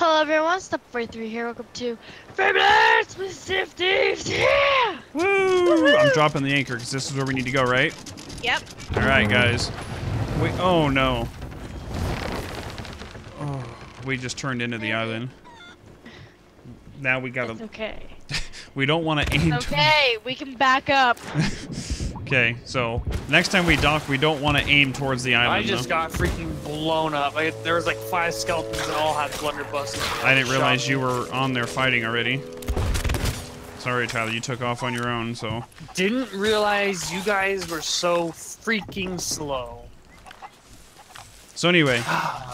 Hello everyone, Snapple 43 here. Welcome to Fables with Sea of Thieves. Yeah! Woo! I'm dropping the anchor because this is where we need to go, right? Yep. All right, guys. Wait. Oh no. Oh, we just turned into the island. Now we gotta. It's okay. We don't want to aim. Okay, we can back up. okay. So next time we dock, we don't want to aim towards the island. I just though. got freaking blown up. I, there was like five skeletons that all had blunderbusses. I didn't realize Shot you were on there fighting already. Sorry, Tyler. You took off on your own. So Didn't realize you guys were so freaking slow. so anyway,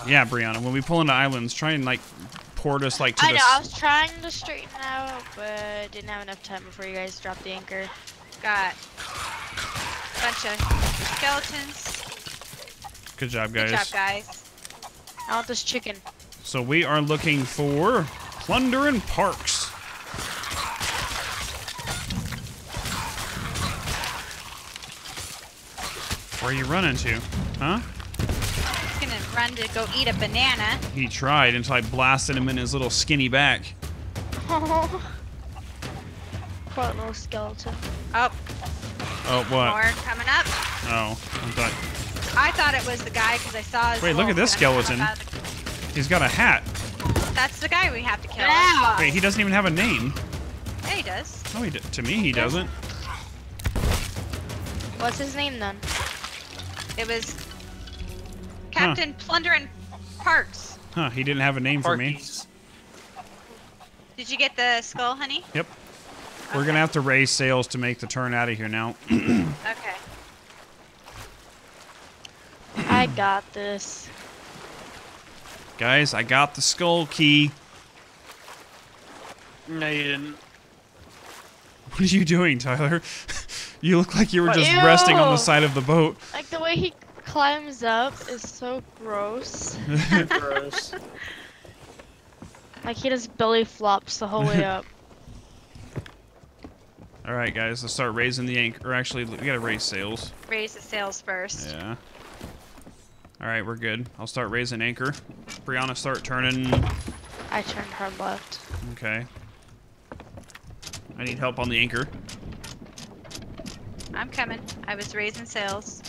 yeah, Brianna. When we pull into islands, try and like port us like to I the. know, I was trying to straighten out, but didn't have enough time before you guys dropped the anchor. Got a bunch of skeletons. Good job, guys. Good job, guys. I want this chicken. So we are looking for plunder and parks. Where are you running to? Huh? He's gonna run to go eat a banana. He tried until I blasted him in his little skinny back. Oh. Poor little skeleton. Oh, Oh, what? more coming up. Oh, I thought I thought it was the guy because I saw his. Wait, look at this skeleton. out of he's got a hat. That's the guy we have to kill. Yeah. Wait, he doesn't even have a name. Yeah, he does. Oh, he d- to me he doesn't. What's his name then? It was Captain Plunder and Parks. Huh? He didn't have a name for me. Did you get the skull, honey? Yep. We're gonna have to raise sails to make the turn out of here now. Okay. I got this. Guys, I got the skull key. No, you didn't. What are you doing, Tyler? you look like you were What? just resting on the side of the boat. Like the way he climbs up is so gross. Gross. Like he just belly flops the whole way up. All right, guys, let's start raising the anchor. Or actually, we gotta raise sails. Raise the sails first. Yeah. All right, we're good. I'll start raising anchor. Brianna, start turning. I turned hard left. Okay. I need help on the anchor. I'm coming. I was raising sails.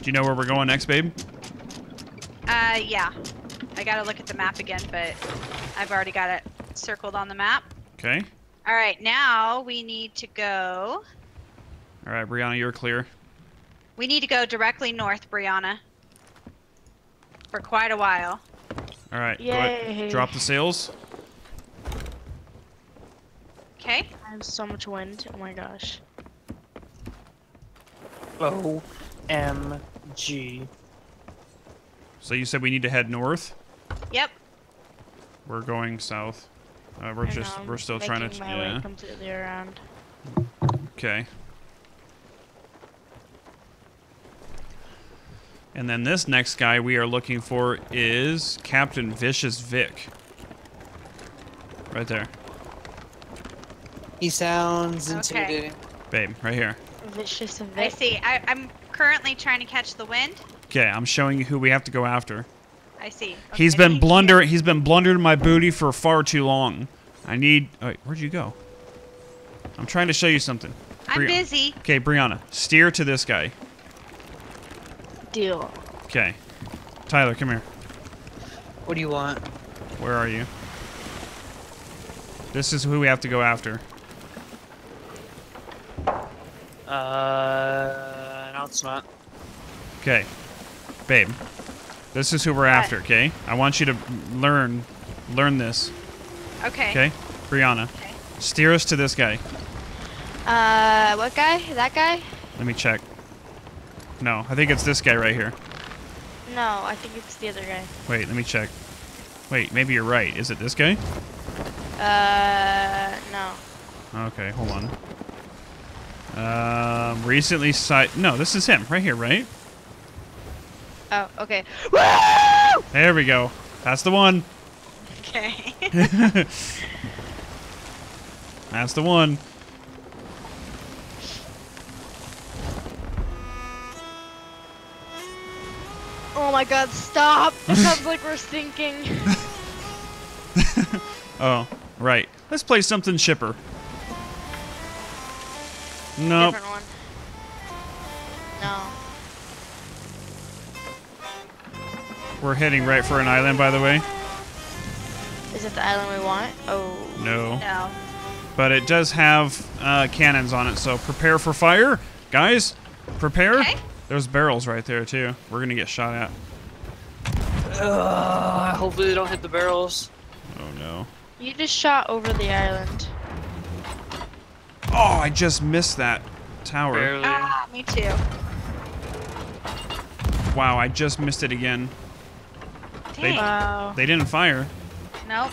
Do you know where we're going next, babe? Uh, yeah. I gotta look at the map again, but I've already got it circled on the map. Okay. All right, now we need to go. All right, Brianna, you're clear. We need to go directly north, Brianna. For quite a while. All right. Go ahead. Drop the sails. Okay. I have so much wind. Oh my gosh. O M G. So you said we need to head north. Yep. We're going south. Uh, we're I just know, we're still trying to my yeah. way completely around. Okay. And then this next guy we are looking for is Captain Vicious Vic. Right there. He sounds intimidating. Okay. intimidating. Babe, right here. Vicious and I see. I, I'm currently trying to catch the wind. Okay, I'm showing you who we have to go after. I see. He's Okay, been thank you. blunder he's been blundering my booty for far too long. I need wait, where'd you go? I'm trying to show you something. I'm Bri- busy. Okay, Brianna, steer to this guy. Deal. Okay. Tyler, come here. What do you want? Where are you? This is who we have to go after. Uh, no, it's not. Okay. Babe. This is who we're after, okay? I want you to learn learn this. Okay. Okay? Brianna. Okay. Steer us to this guy. Uh, what guy? That guy? Let me check. No, I think it's this guy right here. No, I think it's the other guy. Wait, let me check. Wait, maybe you're right. Is it this guy? Uh, no. Okay, hold on. Um, recently sight. No, this is him right here, right? Oh, okay. Woo! There we go. That's the one. Okay. That's the one. Oh my god, stop! It sounds like we're sinking. Oh, right. Let's play something shipper. Nope. Different one. No. We're heading right for an island, by the way. Is it the island we want? Oh. No. No. But it does have uh, cannons on it, so prepare for fire. Guys, prepare. Okay. There's barrels right there, too. We're going to get shot at. Uh, hopefully they don't hit the barrels. Oh, no. You just shot over the island. Oh, I just missed that tower. Barely. Ah, me too. Wow, I just missed it again. Dang. Wow. They didn't fire. Nope.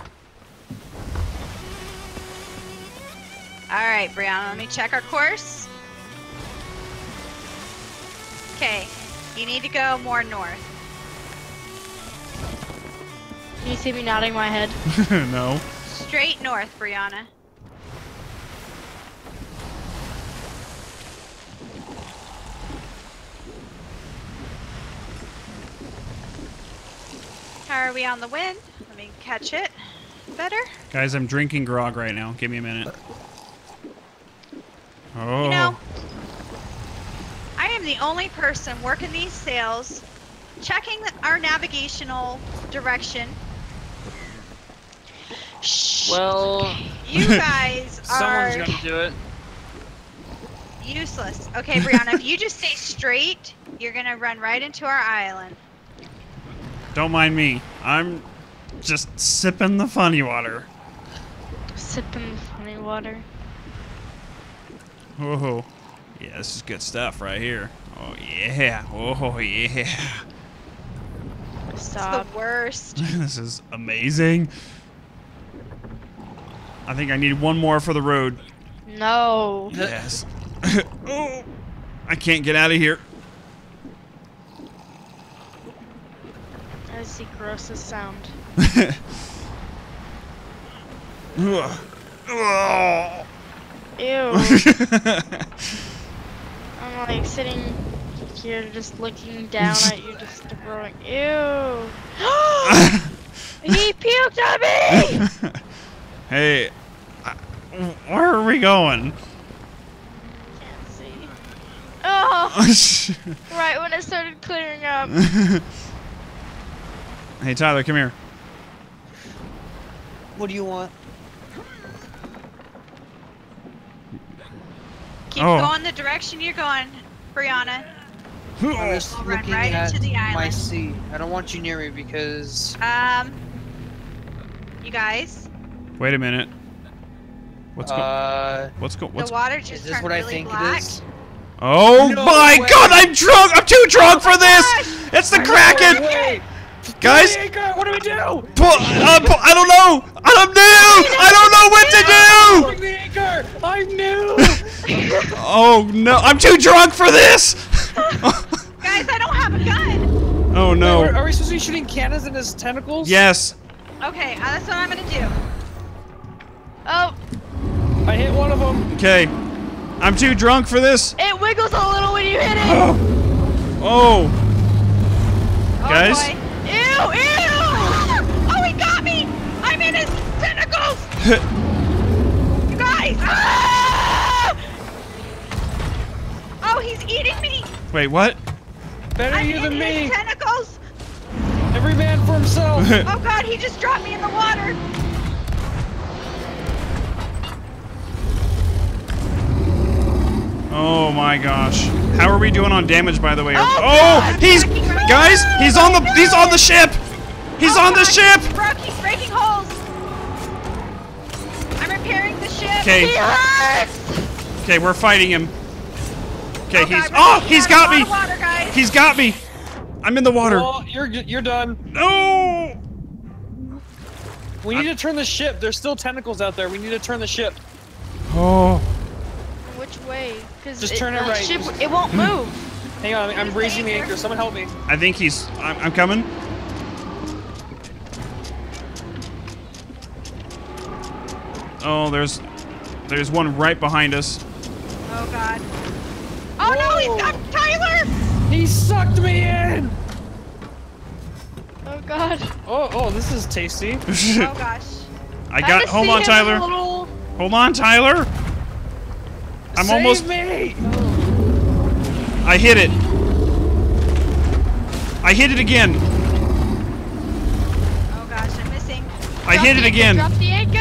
All right, Brianna, let me check our course. Okay, you need to go more north. Can you see me nodding my head? no. Straight north, Brianna. How are we on the wind? Let me catch it better. Guys, I'm drinking grog right now. Give me a minute. Oh. You know, I am the only person working these sails, checking our navigational direction. Shh. Well, You guys are someone's gonna do it. useless. Okay, Brianna, if you just stay straight, you're gonna run right into our island. Don't mind me. I'm just sipping the funny water. Sipping the funny water. Oh. Yeah, this is good stuff right here. Oh, yeah. Oh, yeah. It's Stop. the worst. this is amazing. I think I need one more for the road. No. Yes. oh, I can't get out of here. That is the grossest sound. Ew. I'm like sitting here just looking down at you, just throwing. Ew. he puked on me! hey, where are we going? Can't see. Oh, right when it started clearing up. Hey, Tyler, come here. What do you want? Keep Oh. going the direction you're going, Brianna. I'm just I'll run looking right at into the my sea. I don't want you near me because Um, you guys, Wait a minute. What's going? uh, What's going? What's? the water is just this turned what really I think black. it is? Oh No my way. God! I'm drunk. I'm too drunk for this. gosh! It's the Kraken, Wait, guys. What do we do? Pu- uh, pu- I don't know. I'm new. I don't know what to do. Anchor! I'm new! Oh no! I'm too drunk for this. Guys, I don't have a gun. oh Are, no. are we supposed to be shooting cannons in his tentacles? Yes. Okay, uh, that's what I'm gonna do. Oh, I hit one of them. Okay. I'm too drunk for this. it wiggles a little when you hit it. Oh. Oh Guys? boy. Ew! Ew! Oh, he got me! I'm in his tentacles! You guys! Ah! Oh, he's eating me! Wait, what? Better I'm you in than his me. tentacles! Every man for himself. Oh god, he just dropped me in the water! oh my gosh. How are we doing on damage, by the way? Oh, oh God, he's fucking right. Guys. He's on the he's on the ship. He's Oh, on the God, ship. He's, broke, he's breaking holes! I'm repairing the ship! Okay. Okay, we're fighting him. Okay, Oh, he's God, oh getting he's out got me. Water. He's got me. I'm in the water. Well, you're you're done. No. We need to turn the ship. There's still tentacles out there. We need to turn the ship. Oh. Which way? Because Just turn it the right. Ship, it won't move. Hang on, I'm raising the anchor. Someone help me. I think he's. I'm, I'm coming. Oh, there's, there's one right behind us. Oh god. Oh no, he's got Tyler! He sucked me in. Oh God. Oh, oh, this is tasty. Oh gosh. I got. to Hold on, Tyler. little- Hold on, Tyler. I'm Save almost. me! I hit it. I hit it again. Oh gosh, I'm missing. I Drop hit it again. Drop the anchor.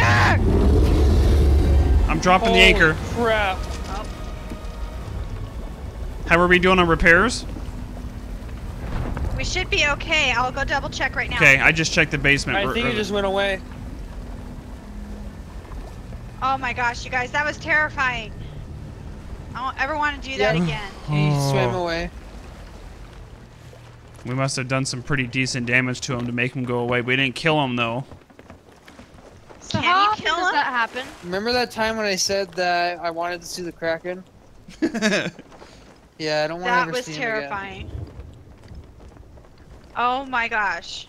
I'm dropping the anchor. Crap. Oh. How are we doing on repairs? We should be okay. I'll go double check right now. Okay, I just checked the basement. I We're- think it just went away. Oh my gosh, you guys, that was terrifying. I don't ever want to do that Yeah. again. He swam Oh. away. We must have done some pretty decent damage to him to make him go away. We didn't kill him though. So Can how you often kill does him? that happen? Remember that time when I said that I wanted to see the Kraken? Yeah, I don't want to That ever was see him again. terrifying. Oh my gosh.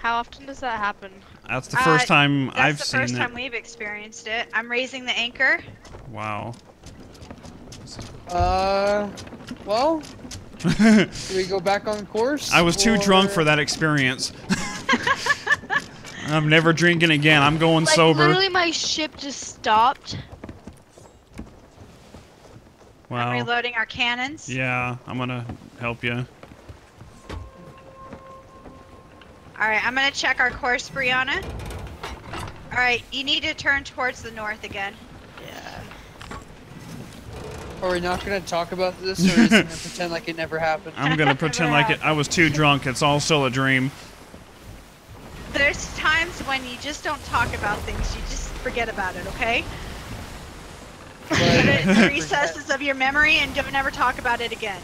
How often does that happen? That's the Uh, first time I've seen it. That's the first time we've experienced it. I'm raising the anchor. Wow. Uh, well, do we go back on course? I was too drunk for that experience. I'm never drinking again. I'm going Like sober. literally, my ship just stopped. I'm Wow. reloading our cannons. Yeah, I'm gonna help you. Alright, I'm gonna check our course, Brianna. Alright, you need to turn towards the north again. Yeah. Are we not going to talk about this, or is it going to pretend like it never happened? I'm gonna pretend like it. I was too drunk. It's all still a dream. There's times when you just don't talk about things, you just forget about it, okay? Put it in the recesses of your memory and don't ever talk about it again.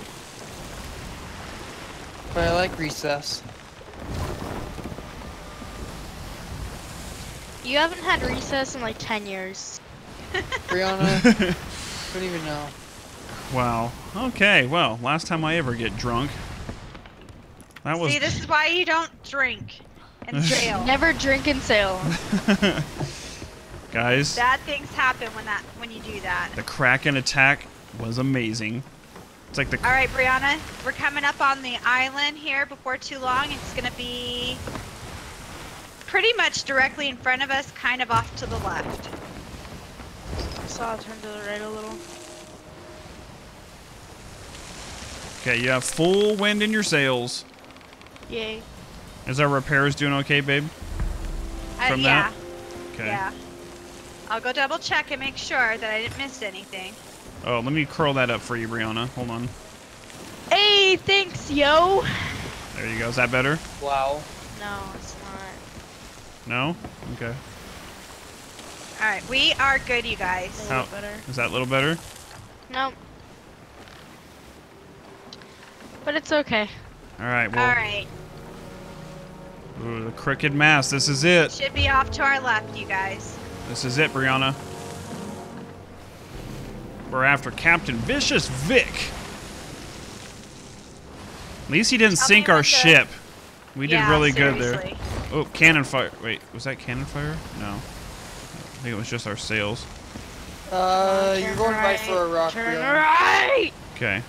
But I like recess. You haven't had recess in like 10 years. Brianna, don't even know. Wow. Okay. Well, last time I ever get drunk. That was. See, this is why you don't drink and sail. Never drink and sail. Guys, Bad things happen when that when you do that. the Kraken attack was amazing. It's like the. All right, Brianna, we're coming up on the island here before too long. It's gonna be pretty much directly in front of us, kind of off to the left. So I'll turn to the right a little. Okay, you have full wind in your sails. Yay. Is our repairs doing okay, babe? Uh, From yeah, that? Okay. yeah. I'll go double check and make sure that I didn't miss anything. Oh, let me curl that up for you, Brianna. Hold on. Hey, thanks, yo. There you go. Is that better? Wow. No, it's not. No? Okay. All right, we are good, you guys. A How- better. Is that a little better? Nope. But it's okay. All right. Well, All right, ooh, the Crooked Masts. This is it. should be off to our left, you guys. This is it, Brianna. We're after Captain Vicious Vic. At least he didn't Tell sink our ship. We did Yeah, really good there. Oh, cannon fire. Wait, was that cannon fire? No. I think it was just our sails. Uh, Turn you're going right for a rock. Turn Brianna. right. Okay.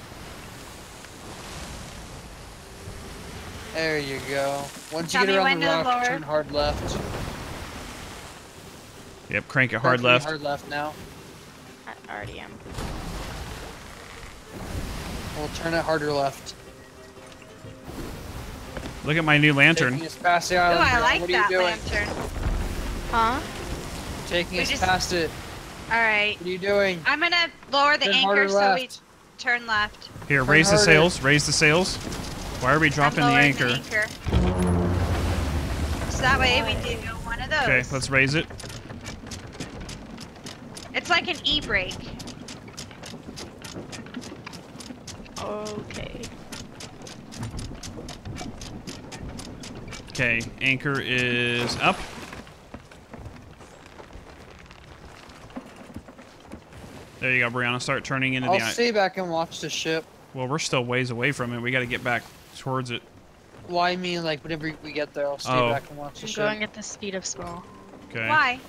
There you go. Once Tell you me get around the rock, lower. turn hard left. Yep, crank it hard Definitely left. Hard left now. I already am. We'll turn it harder left. Look at my new lantern. Taking us past the Oh, island. I like what are that you doing? lantern. Huh? Taking We us just- past it. All right, What are you doing? I'm gonna lower the Turn anchor harder so we turn left. Here, Turn raise the sails. Raise the sails. Why are we dropping I'm the lowering anchor? anchor. So that way we do one of those. Okay, let's raise it. It's like an e-brake. Okay. Okay, anchor is up. There you go, Brianna. Start turning into I'll the. i- stay back and watch the ship. Well, we're still ways away from it. We got to get back towards it. Well, I mean, like, whenever we get there, I'll stay Oh. back and watch the I'm ship. going at the speed of small. Okay. Why?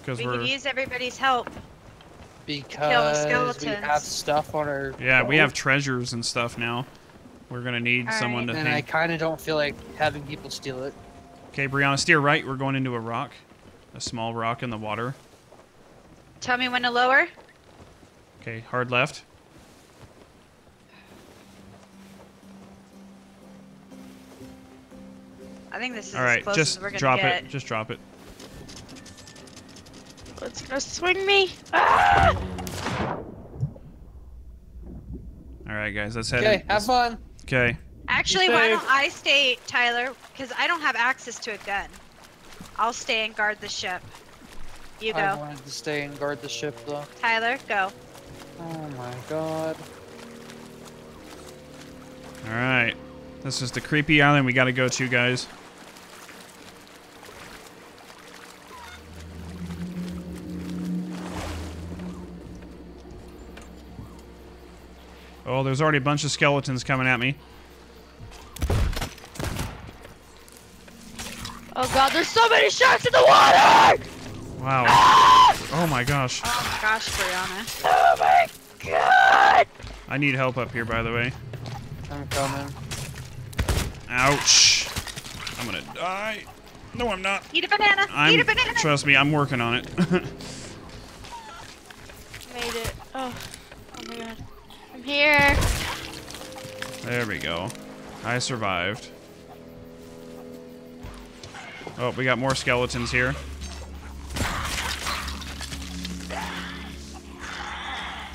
Because We we're. could use everybody's help. Because we have skeletons. stuff on our. Yeah, we have treasures and stuff now. We're gonna need All someone to And I kind of don't feel like having people steal it. Okay, Brianna, steer right. We're going into a rock, a small rock in the water. Tell me when to lower. Okay, hard left. I think this is All as close just as we're gonna drop get. it. Just drop it. It's gonna swing me. Ah! All right, guys, let's head. Okay, have fun. Okay. Actually, why don't I stay, Tyler? Because I don't have access to a gun. I'll stay and guard the ship. You go. I wanted to stay and guard the ship though. Tyler. Go. Oh my god. All right. This is the creepy island we got to go to, guys. Oh, there's already a bunch of skeletons coming at me. Oh god, there's so many sharks in the water! Wow. Oh my gosh. Oh my gosh, Brianna. Oh my god! I need help up here, by the way. I'm coming. Ouch. I'm gonna die. No, I'm not. Eat a banana. I'm. Eat a banana. Trust me, I'm working on it. Made it. Oh. Oh my god. Here. there we go. I survived. Oh, we got more skeletons here.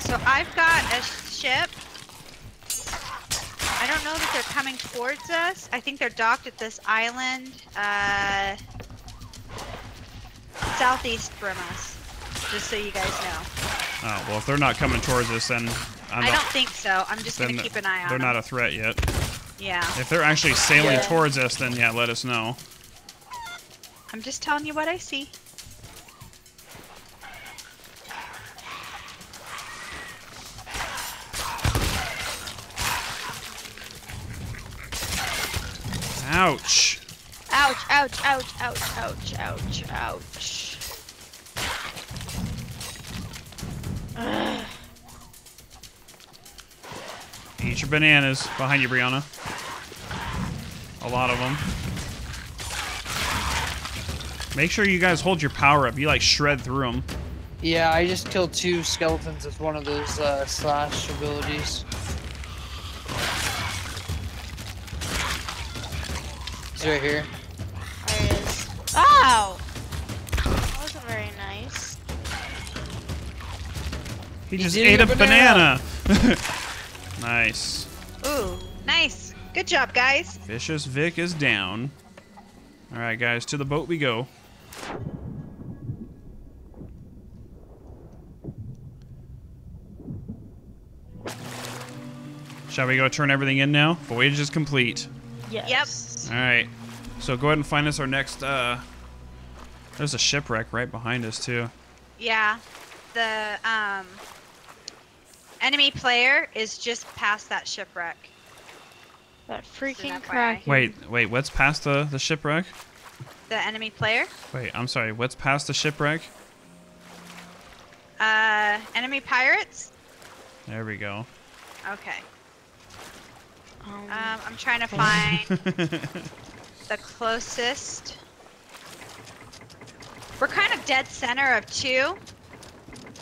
So I've got a ship. I don't know that they're coming towards us. I think they're docked at this island, uh, southeast from us. Just so you guys know. Oh, well, if they're not coming towards us, then I'm I not. don't think so. I'm just gonna keep an eye on them. They're them. not a threat yet. yeah. If they're actually sailing Yeah. towards us, then yeah, let us know. I'm just telling you what I see. Ouch. Ouch, ouch, ouch, ouch, ouch, ouch, ouch. Ugh. Eat your bananas. Behind you, Brianna. A lot of them. Make sure you guys hold your power up. You like shred through them. Yeah, I just killed two skeletons with one of those uh, slash abilities. He's right here. There it is. Ow! That wasn't very nice. He He's just ate a a banana. nice. Ooh, nice. Good job, guys. Vicious Vic is down. All right, guys, to the boat we go. Shall we go turn everything in now? Voyage is complete. Yes. Yep. All right. So go ahead and find us our next. uh There's a shipwreck right behind us too. Yeah. The um enemy player is just past that shipwreck. That freaking FYI. crack. Wait, wait. What's past the the shipwreck? The enemy player. Wait, I'm sorry. What's past the shipwreck? Uh enemy pirates? There we go. Okay. Um, Um I'm trying to find the closest. We're kind of dead center of two.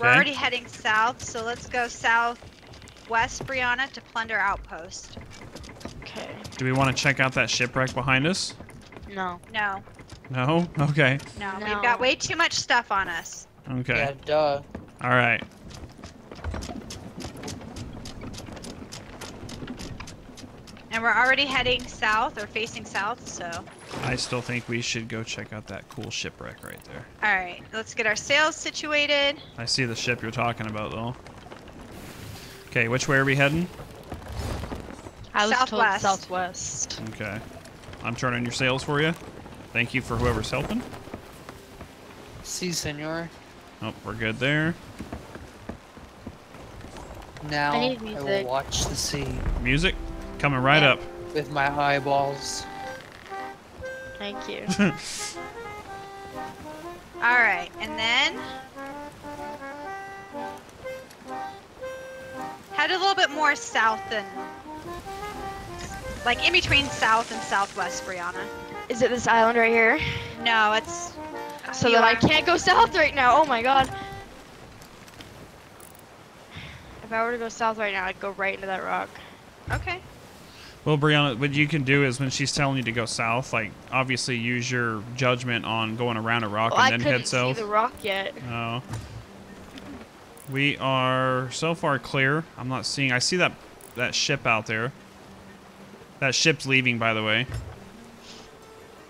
We're Okay. already heading south, so let's go southwest, Brianna, to plunder outpost. okay. Do we want to check out that shipwreck behind us? No. No, No. Okay. no, No. we've got way too much stuff on us. Okay. Yeah, duh. All right. And we're already heading south or facing south, so. I still think we should go check out that cool shipwreck right there. Alright, let's get our sails situated. I see the ship you're talking about though. Okay, which way are we heading? I was Southwest. told southwest. Okay. I'm turning your sails for you. Thank you for whoever's helping. See, senor. Oh, we're good there. Now I, I will watch the sea Music coming right Yeah. up. with my eyeballs. Thank you. Alright, and then. Head a little bit more south than Like in between south and southwest, Brianna. Is it this island right here? No, it's. So that I can't go south right now. Oh my god. If I were to go south right now, I'd go right into that rock. Okay. Well, Brianna, what you can do is when she's telling you to go south, like obviously use your judgment on going around a rock Well, I and then couldn't head see south. the rock yet. Oh. We are so far clear. I'm not seeing. I see that that ship out there. That ship's leaving, by the way.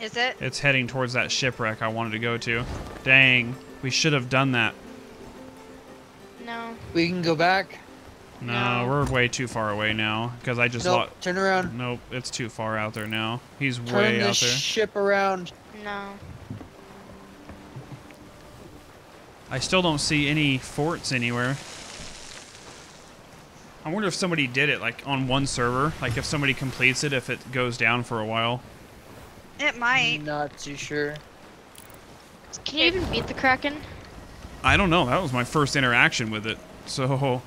Is it? It's heading towards that shipwreck I wanted to go to. Dang, we should have done that. No. We can go back. No, No. we're way too far away now because I just Nope. Turn around. Nope, it's too far out there now. He's Turn way out there. ship around. No. I still don't see any forts anywhere. I wonder if somebody did it like on one server, like if somebody completes it, if it goes down for a while. It might. Not too sure. Can you even beat the Kraken? I don't know. That was my first interaction with it, so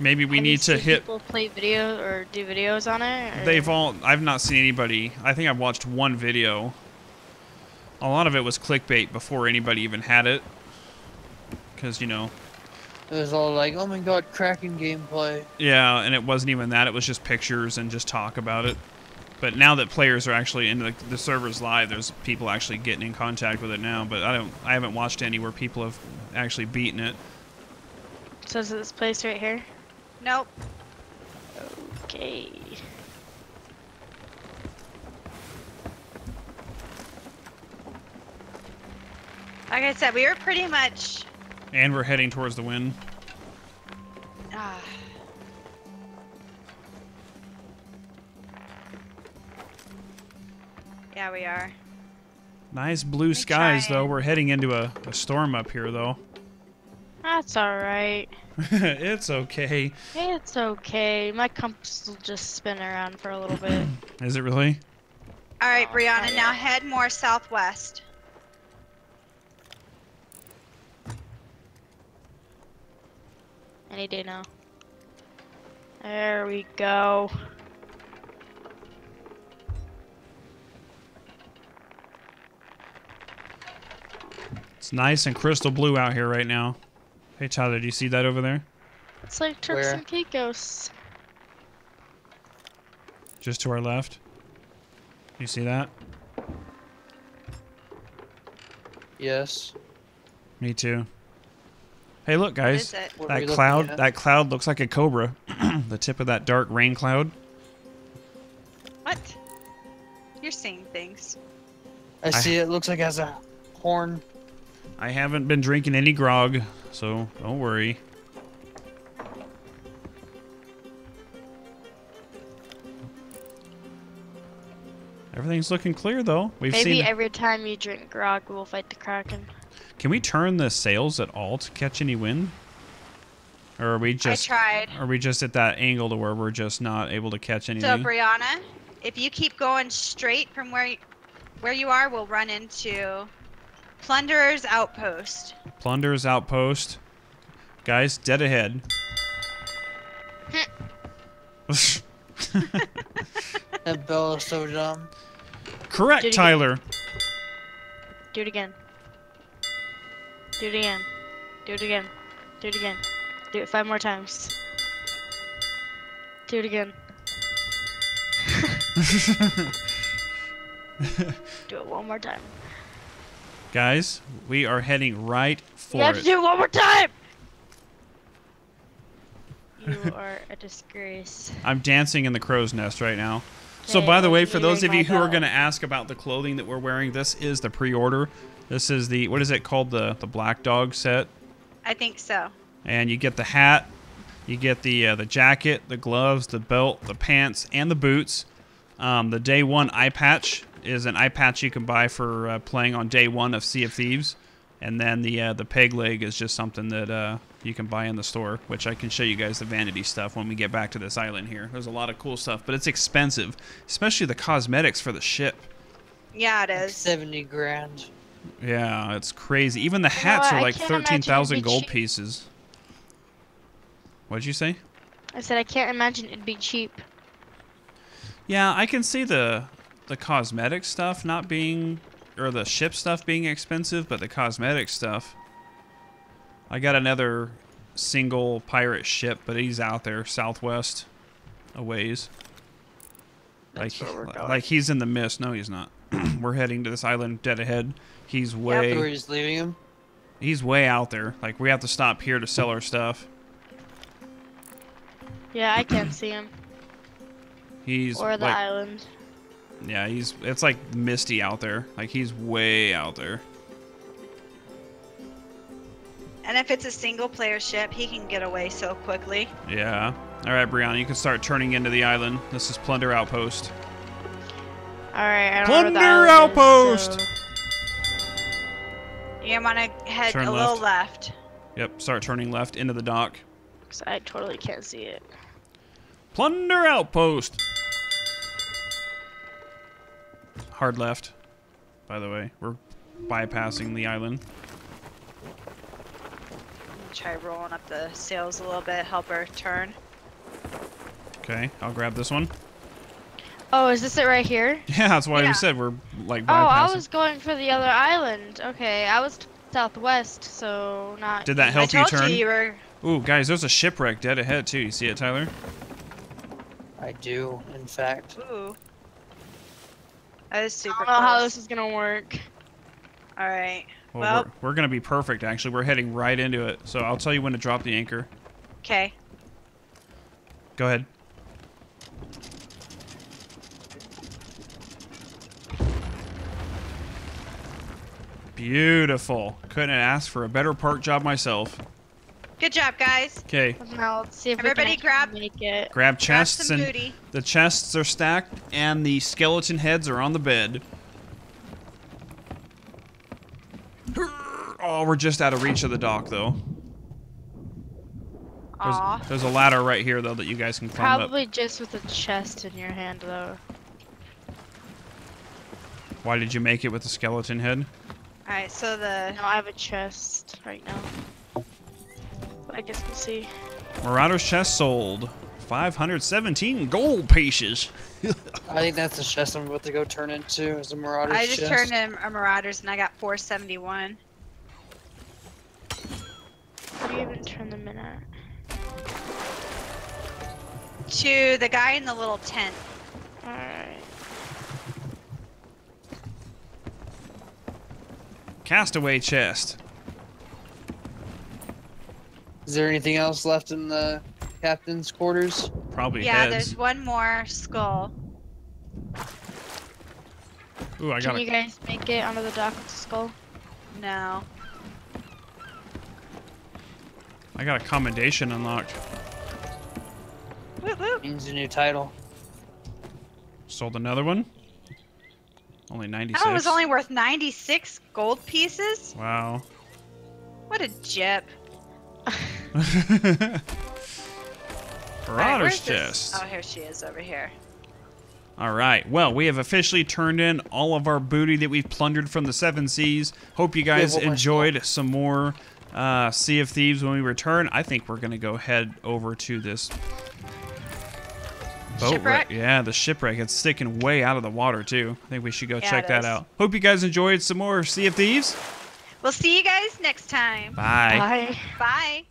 maybe we Have you need to seen hit. people play video or do videos on it. or- They've all. I've not seen anybody. I think I've watched one video. A lot of it was clickbait before anybody even had it, because you know. It was all like, oh my god, Kraken gameplay. Yeah, and it wasn't even that. It was just pictures and just talk about it. But now that players are actually in the, the servers live, there's people actually getting in contact with it now. But I don't. I haven't watched any where people have actually beaten it. So is it this place right here? Nope. Okay. Like I said, we were pretty much. And we're heading towards the wind. ah. yeah, we are. Nice blue Me skies, though. We're heading into a, a storm up here, though. That's alright. it's okay. It's okay. My compass will just spin around for a little bit. Is it really? All right, Oh, Brianna. yeah. Now head more southwest. Any day now. There we go. It's nice and crystal blue out here right now. Hey, Tyler, do you see that over there? It's like Turks Where? and Caicos. Just to our left. You see that? Yes. Me too. Hey, look, guys. is it? What were you That looking cloud. That cloud looks like a cobra. the tip of that dark rain cloud. What? You're seeing things. I see it looks like it has a horn. I haven't been drinking any grog, so don't worry. Everything's looking clear though. We've Maybe seen. every time you drink grog, we'll fight the Kraken. Can we turn the sails at all to catch any wind? Or are we just I tried. are we just at that angle to where we're just not able to catch anything? So? Brianna, if you keep going straight from where where you are, we'll run into Plunderer's Outpost. Plunderer's outpost. Guys, dead ahead. That bell is so dumb. Correct, Did you- Tyler. Do it again. Do it again. Do it again. Do it again. Do it five more times. Do it again. do it one more time. Guys, we are heading right for you have to do it one more time! You are a disgrace. I'm dancing in the crow's nest right now. So, by the way, for those of you my who are going to ask about the clothing that we're wearing, this is the pre-order. This is the what is it called the the black dog set, I think so. and you get the hat, you get the uh, the jacket, the gloves, the belt, the pants, and the boots. Um, the day one eye patch is an eye patch you can buy for uh, playing on day one of Sea of Thieves, and then the uh, the peg leg is just something that uh, you can buy in the store, which I can show you guys the vanity stuff when we get back to this island here. There's a lot of cool stuff, but it's expensive, especially the cosmetics for the ship. Yeah, it is Like 70 grand. Yeah, it's crazy. Even the know hats what? are like can't thirteen thousand gold cheap. pieces. What'd you say? I said I can't imagine it'd be cheap. Yeah, I can see the the cosmetic stuff not being or the ship stuff being expensive, but the cosmetic stuff. I got another single pirate ship, but he's out there southwest a ways. Like That's where like he's in the mist. No, he's not. we're heading to this island dead ahead. He's So way we're just leaving him. he's way out there. Like we have to stop here to sell our stuff. Yeah, I can't see him. He's Or the like island. Yeah, he's it's like misty out there. Like he's way out there. And if it's a single player ship, he can get away so quickly. Yeah. All right, Brianna, you can start turning into the island. This is Plunder Outpost. Alright, I don't know where the Plunder island is, outpost! so- You want to head Turn a little left. Yep, start turning left into the dock. 'cause I totally can't see it. Plunder Outpost. Hard left. By the way, we're bypassing the island. Try rolling up the sails a little bit, help her turn. Okay, I'll grab this one. Oh, is this it right here? Yeah, that's why Yeah. we said we're like bypassing. Oh, I was going for the other island. Okay, I was southwest, so not. Did that I help you told turn? you you were. Ooh, guys, there's a shipwreck dead ahead too. You see it, Tyler? I do, in fact. Ooh. That is I super don't know how this is gonna work. All right. Well, Well- we're, we're gonna be perfect. Actually, we're heading right into it. So I'll tell you when to drop the anchor. Okay. Go ahead. Beautiful. Couldn't ask for a better park job myself. Good job, guys. Okay, Now let's see if Everybody we can grab- make it. grab Grab chests some and booty. the chests are stacked and the skeleton heads are on the bed. Oh, we're just out of reach of the dock though. There's, Aw. there's a ladder right here though that you guys can climb up. Probably just with a chest in your hand, though. Why did you make it with the skeleton head? All right. So the No, I have a chest right now. I guess we'll see. Marauder's chest sold. 517 gold pieces. I think that's the chest I'm about to go turn into as a marauder I just chest. turned in a Marauders and I got 471. What do you even turn them in at? To the guy in the little tent. Alright. Castaway chest. Is there anything else left in the captain's quarters? Probably yeah, heads. there's one more skull. Ooh, I got Can a you guys make it onto the dock with the skull? No. I got a commendation unlocked. Whoop, whoop. Means a new title. Sold another one. Only 96. That one was only worth 96 gold pieces? Wow. What a jip. Marauder's Alright, where's this- chest. Oh, here she is over here. All right. Well, we have officially turned in all of our booty that we've plundered from the Seven Seas. Hope you guys one more enjoyed some more uh, Sea of Thieves when we return. I think we're gonna go head over to this boat Shipwreck? wreck. Yeah, the shipwreck. It's sticking way out of the water too. I think we should go Yeah, check that out. Hope you guys enjoyed some more Sea of Thieves. We'll see you guys next time. Bye. Bye. Bye.